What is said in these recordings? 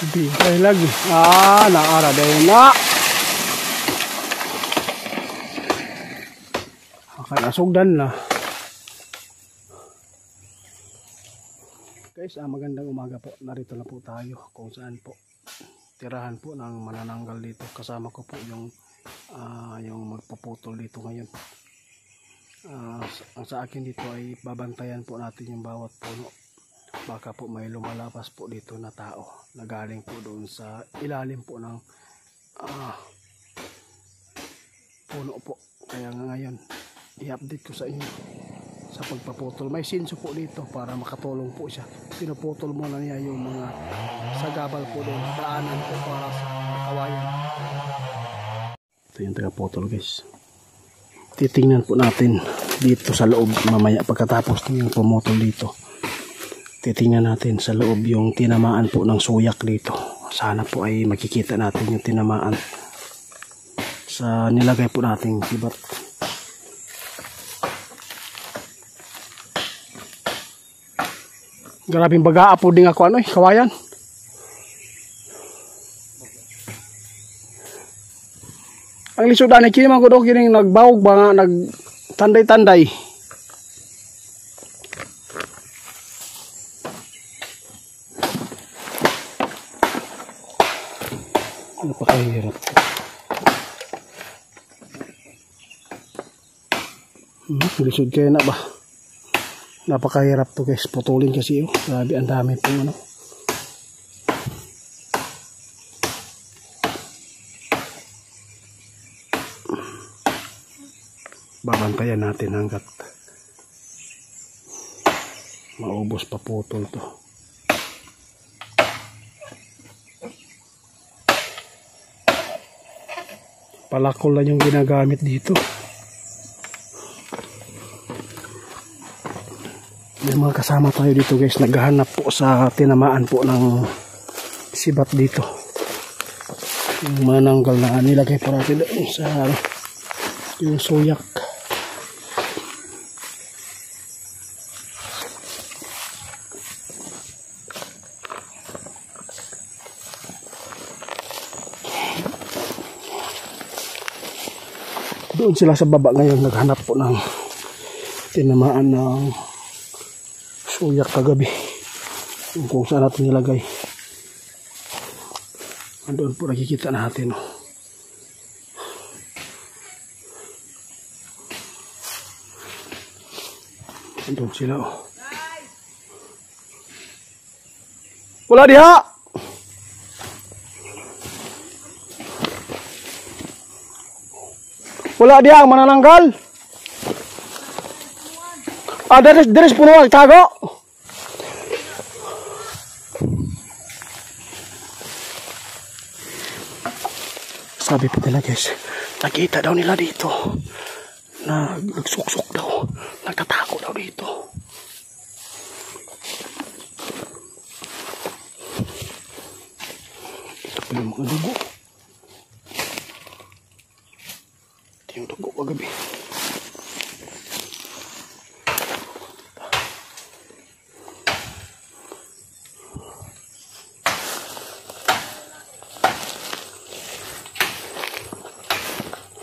Bigay lagi. Ah, naara dahil na. Akan na. Guys, ah, magandang umaga po. Narito na po tayo kung saan po tirahan po ng manananggal dito. Kasama ko po yung uh, yung magpuputol dito ngayon. Uh, ang sa akin dito ay babantayan po natin yung bawat puno. Baka po may lumalapas po dito na tao na galing po doon sa ilalim po ng uh, puno po. Kaya nga ngayon, i-update ko sa inyo sa pagpaputol. May sinso po dito para makatulong po siya. Pinuputol muna niya yung mga sagabal po doon. Daanan po para sa kawayan. Ito yung tagaputol guys. Titingnan po natin dito sa loob mamaya pagkatapos ng pumutol dito. Titingnan natin sa loob yung tinamaan po ng suyak dito. Sana po ay makikita natin yung tinamaan sa nilagay po nating sibat. Grabing baga po din ako ano eh, kawayan. Ang lisod ani kini man ko do ba nga nag tanday-tanday. Hmm, lisod kaya na ba? napakahirap to guys. Putulin kasi oh. Grabe ang dami pong ano. Babantayan natin hanggat maubos pa putol to. Palakol lang yung ginagamit dito may mga kasama tayo dito guys. Naghahanap po sa tinamaan po ng sibat dito. Yung mananggal na nilagay natin doon sa yung suyak. Doon sila sa baba ngayon naghanap po ng tinamaan ng suyak kagabi kung saan natin nilagay doon po nakikita natin oh. doon sila oh. wala diha wala diha ang manananggal Ah, deres deres puno tago. Sabi po nila guys, nakita daw nila dito na nagsuksok daw, nagtatako daw dito. Ito pa dugo. Ito yung dugo kagabi.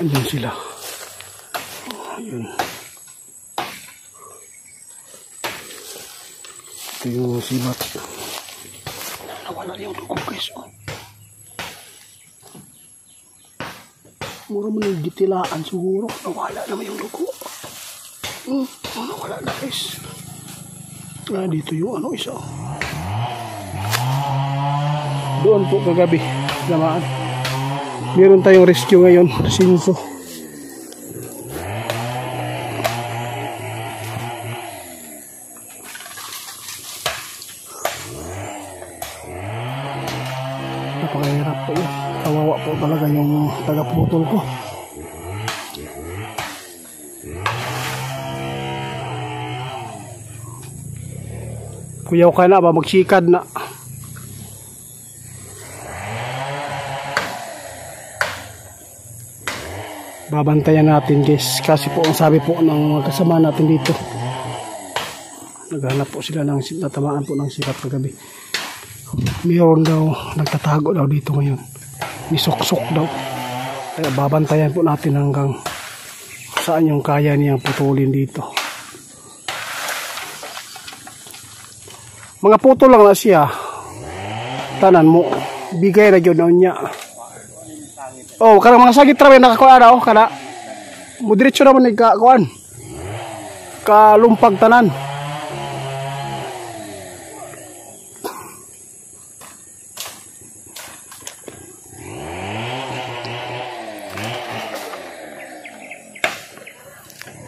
Ayun sila. Ayun. Ito yung sibat. Nawala yung dugo guys. Oh. Mura mo yung gitilaan siguro. Nawala naman yung dugo. Hmm. Oh, nawala na guys. Ah, dito yung ano isa. Doon po kagabi. Lamaan meron tayong rescue ngayon sinso napakahirap po yun. Kawawa po talaga yung tagaputol ko. Kuyaw ka na ba? Magsikad na babantayan natin guys kasi po ang sabi po ng mga kasama natin dito naghanap po sila ng natamaan po ng sikat kagabi mayroon daw nagtatago daw dito ngayon. May suksok daw. Kaya babantayan po natin hanggang saan yung kaya niyang putulin dito. Mga puto lang na siya. Tanan mo. Bigay na yun niya. Oh, karang mga sagit trabe nakakuha na oh, kada. Mo diretso naman nagkakuan. Kalumpag tanan.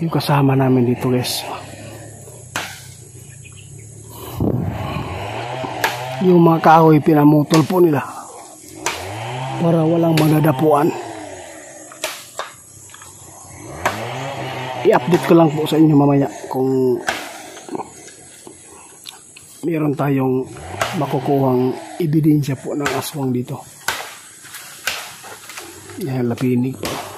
Yung kasama namin dito guys. Yung mga kahoy pinamutol po nila para walang manadapuan. I-update ko lang po sa inyo mamaya kung meron tayong makukuhang ebidensya po ng aswang dito. Yan, lapinig po.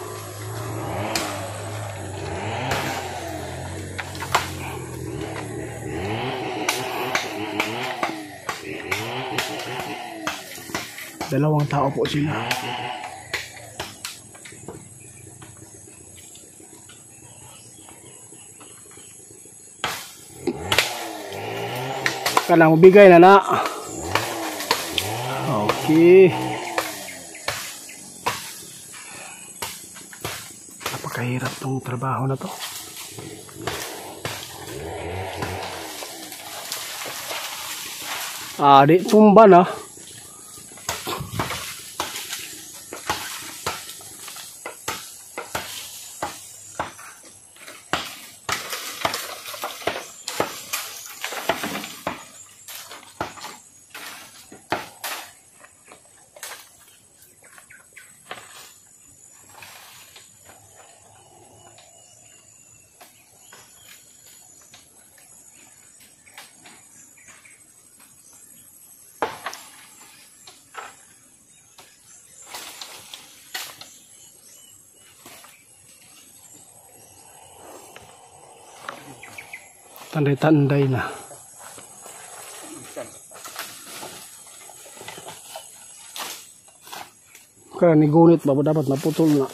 Dalawang tao po sila. Kailangan mo bigay na na. Okay. Napakahirap tong trabaho na to. Ah, di tumba na. Tanday-tanday na. Kaya ni gunit ba dapat maputol na.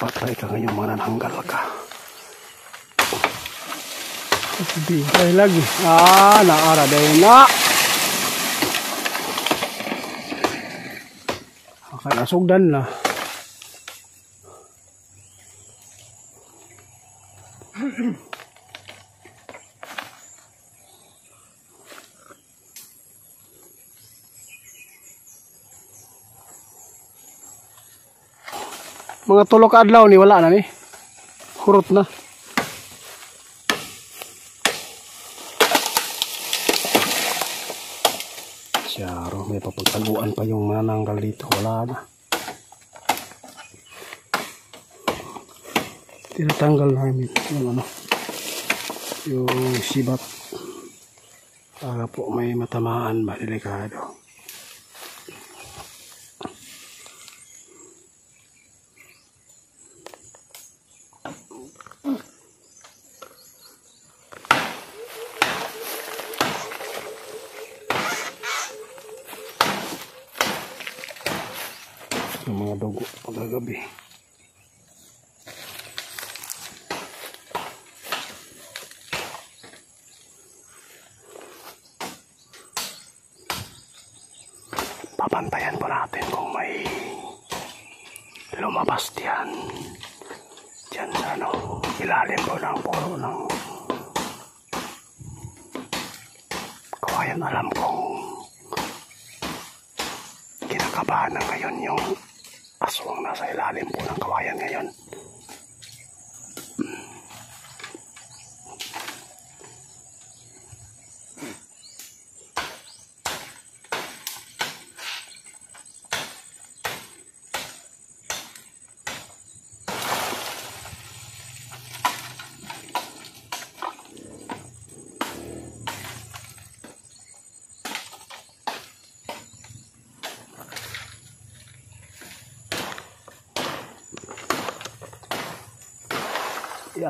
Patay ka ngayon manananggal ka. Kaya lagi. Ah, naara dahil na. Akan asugdan na. Mga tulo ka adlaw ni wala na ni. Hurot na. Papagtaguan pa yung manananggal dito. Wala na. Tinatanggal namin yung ano, yung sibat. Para po may matamaan ba, delikado. ng mga dugo pagkagabi. Papantayan po natin kung may lumabas diyan. Diyan sa ano, ilalim po ng puro ng kawayan alam kong kinakabahan na ngayon yung aswang nasa ilalim po ng kawayan ngayon.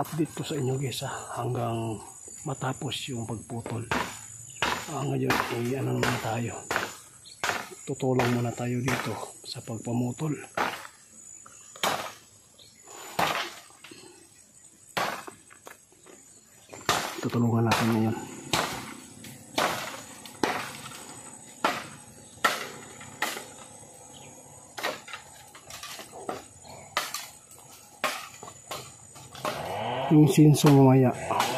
I-update ko sa inyo guys ha, hanggang matapos yung pagputol. Ah, ngayon, eh, ano naman tayo. Tutulong muna tayo dito sa pagpamutol. Tutulungan natin ngayon. Yung sinso mamaya.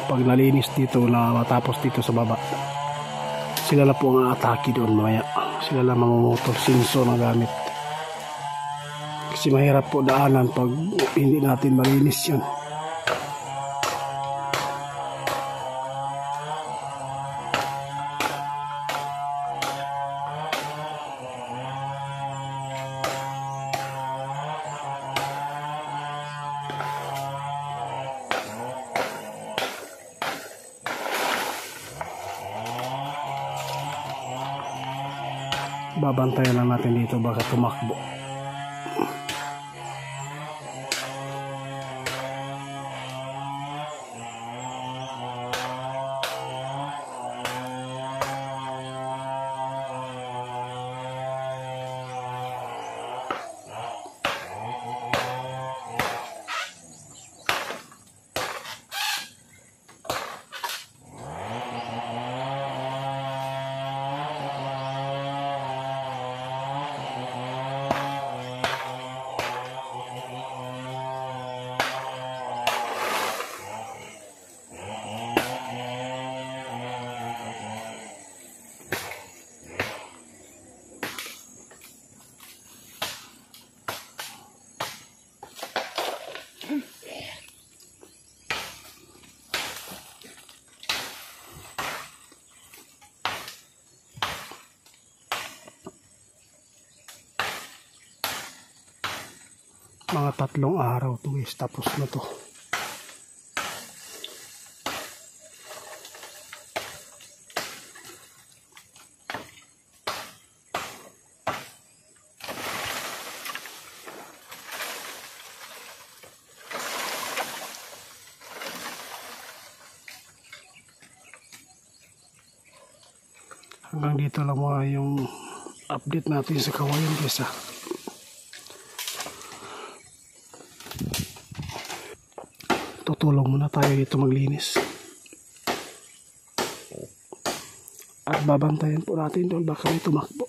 Pag nalinis dito na matapos dito sa baba. Sila na po ang atake doon mamaya. Sila lang mamumutol sinso na gamit. Kasi mahirap po daanan pag hindi natin malinis yun babantayan lang natin dito baka tumakbo mga tatlong araw to guys tapos na to hanggang dito lang mga yung update natin sa kawayan guys ah. Tutulong muna tayo dito maglinis. At babantayan po natin doon baka may tumakbo